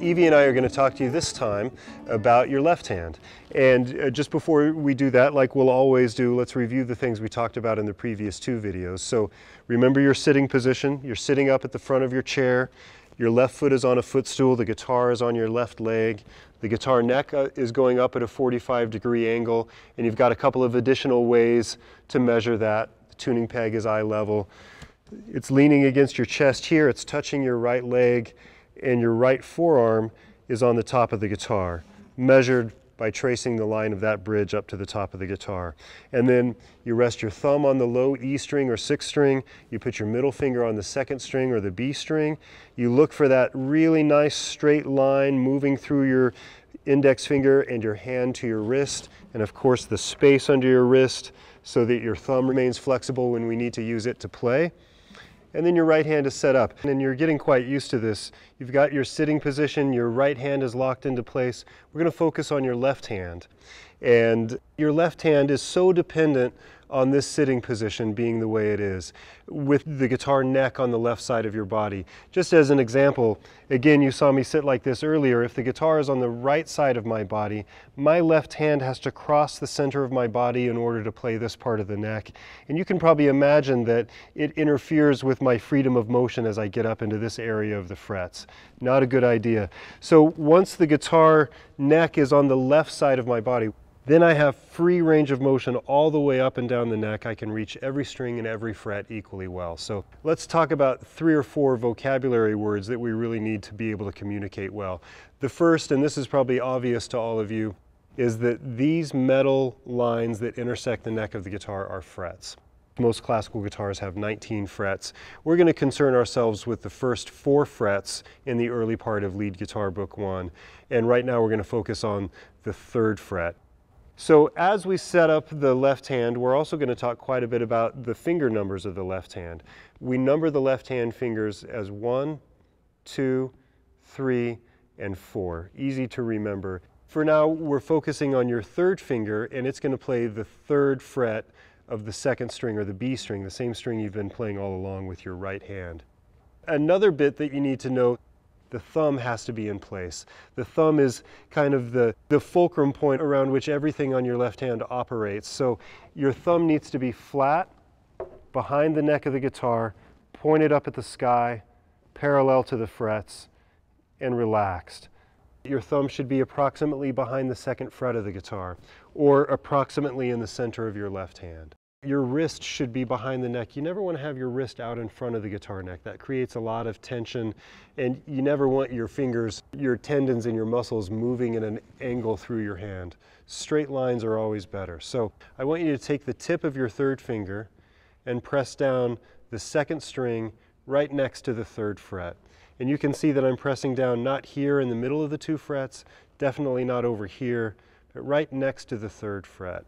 Evie and I are going to talk to you this time about your left hand. And uh, just before we do that, like we'll always do, let's review the things we talked about in the previous two videos. So remember your sitting position. You're sitting up at the front of your chair. Your left foot is on a footstool. The guitar is on your left leg. The guitar neck uh, is going up at a 45 degree angle. And you've got a couple of additional ways to measure that. The tuning peg is eye level. It's leaning against your chest here. It's touching your right leg and your right forearm is on the top of the guitar, measured by tracing the line of that bridge up to the top of the guitar. And then you rest your thumb on the low E string or sixth string, you put your middle finger on the second string or the B string, you look for that really nice straight line moving through your index finger and your hand to your wrist, and of course the space under your wrist so that your thumb remains flexible when we need to use it to play and then your right hand is set up. And you're getting quite used to this. You've got your sitting position, your right hand is locked into place. We're going to focus on your left hand. And your left hand is so dependent on this sitting position being the way it is, with the guitar neck on the left side of your body. Just as an example, again, you saw me sit like this earlier. If the guitar is on the right side of my body, my left hand has to cross the center of my body in order to play this part of the neck. And you can probably imagine that it interferes with my freedom of motion as I get up into this area of the frets. Not a good idea. So once the guitar neck is on the left side of my body, then I have free range of motion all the way up and down the neck. I can reach every string and every fret equally well. So let's talk about three or four vocabulary words that we really need to be able to communicate well. The first, and this is probably obvious to all of you, is that these metal lines that intersect the neck of the guitar are frets. Most classical guitars have 19 frets. We're going to concern ourselves with the first four frets in the early part of lead guitar book one. And right now we're going to focus on the third fret. So as we set up the left hand, we're also going to talk quite a bit about the finger numbers of the left hand. We number the left hand fingers as one, two, three, and four. Easy to remember. For now, we're focusing on your third finger, and it's going to play the third fret of the second string, or the B string, the same string you've been playing all along with your right hand. Another bit that you need to know the thumb has to be in place. The thumb is kind of the, the fulcrum point around which everything on your left hand operates. So your thumb needs to be flat behind the neck of the guitar, pointed up at the sky, parallel to the frets, and relaxed. Your thumb should be approximately behind the second fret of the guitar, or approximately in the center of your left hand. Your wrist should be behind the neck. You never want to have your wrist out in front of the guitar neck. That creates a lot of tension and you never want your fingers, your tendons and your muscles moving in an angle through your hand. Straight lines are always better. So I want you to take the tip of your third finger and press down the second string right next to the third fret. And you can see that I'm pressing down not here in the middle of the two frets, definitely not over here, but right next to the third fret.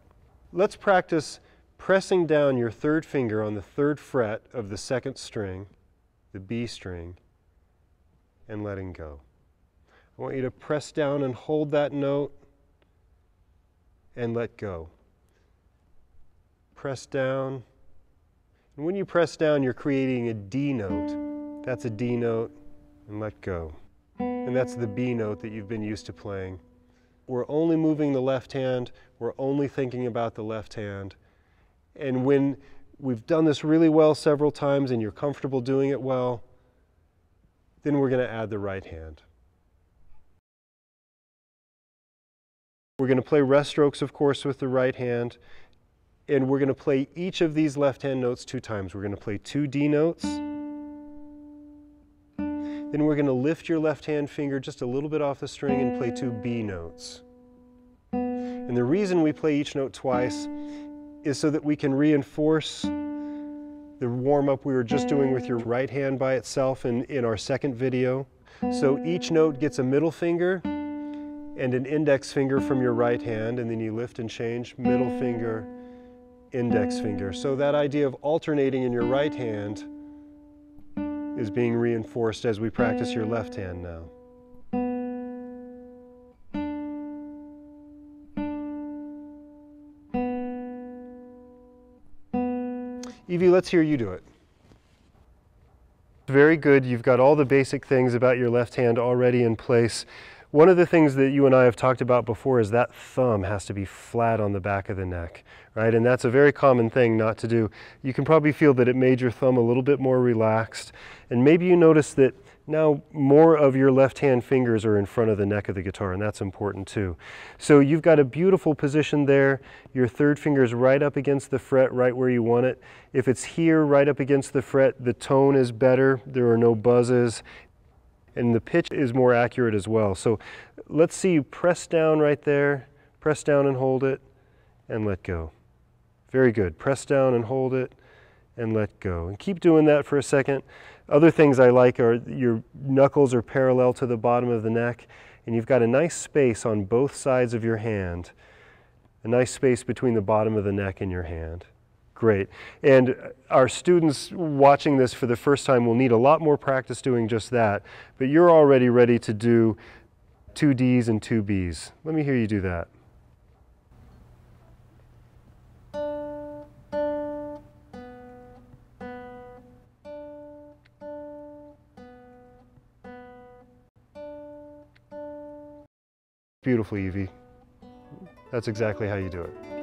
Let's practice pressing down your third finger on the third fret of the second string, the B string, and letting go. I want you to press down and hold that note and let go. Press down. And when you press down, you're creating a D note. That's a D note, and let go. And that's the B note that you've been used to playing. We're only moving the left hand, we're only thinking about the left hand. And when we've done this really well several times and you're comfortable doing it well, then we're going to add the right hand. We're going to play rest strokes, of course, with the right hand. And we're going to play each of these left hand notes two times. We're going to play two D notes. Then we're going to lift your left hand finger just a little bit off the string and play two B notes. And the reason we play each note twice is so that we can reinforce the warm-up we were just doing with your right hand by itself in, in our second video. So each note gets a middle finger and an index finger from your right hand, and then you lift and change, middle finger, index finger. So that idea of alternating in your right hand is being reinforced as we practice your left hand now. Evie, let's hear you do it. Very good. You've got all the basic things about your left hand already in place. One of the things that you and I have talked about before is that thumb has to be flat on the back of the neck, right? And that's a very common thing not to do. You can probably feel that it made your thumb a little bit more relaxed. And maybe you notice that now more of your left hand fingers are in front of the neck of the guitar and that's important too. So you've got a beautiful position there. Your third finger is right up against the fret right where you want it. If it's here right up against the fret, the tone is better. There are no buzzes and the pitch is more accurate as well. So let's see press down right there, press down and hold it and let go. Very good. Press down and hold it and let go. And keep doing that for a second. Other things I like are your knuckles are parallel to the bottom of the neck and you've got a nice space on both sides of your hand, a nice space between the bottom of the neck and your hand. Great. And our students watching this for the first time will need a lot more practice doing just that, but you're already ready to do two Ds and two Bs. Let me hear you do that. Beautiful, Evie. That's exactly how you do it.